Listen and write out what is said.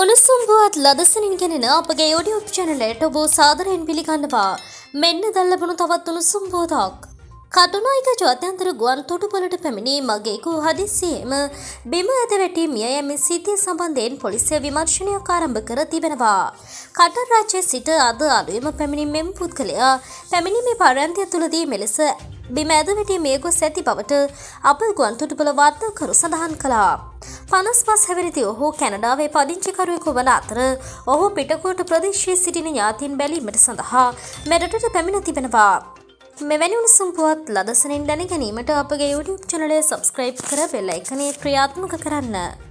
උණුසුම් පුවත් ලදසනින් ගෙනෙන අපගේ යෝඩියුප් චැනලයට ඔබ සාදරයෙන් පිළිගන්නවා මෙන්න දැල්ලබුණු තවත් උණුසුම් පෝතක්. කටුනායික ජාත්‍යන්තර ගුවන් තොටුපලට පැමිණි මගේකු හදිස්සියේම බිම ඇද වැටි මිය යැමි සිතිය සම්බන්ධයෙන් පොලිසිය විමර්ශනයක් ආරම්භ කර තිබෙනවා. කටර් රාජ්‍යයේ සිට අද අලුයම පැමිණි මෙම පුද්ගලයා පැමිණීමේ පරයන්තය තුළදී මෙලෙස බිම ඇද වැටි මිය ගොස් ඇති බවට අප ගුවන් තොටුපල වාර්තාකරු සඳහන් කළා. පනස් පස් හැවිරිදි ඔහු කැනඩාවේ පදිංචිකරුවෙකු වන අතර ඔහු පිටකෝට ප්‍රදේශයේ සිටින ඥාතින් බැලීමට සඳහා මෙරටට පැමිණ තිබෙනවා. මෙවැනි උණුසුම් පුවත් ලදසනින් දැන ගැනීමට අපගේ YouTube චනලය සබස්ක්‍රයිබ් කර බෙල්ල එකනේ ක්‍රියාත්මක කරන්න.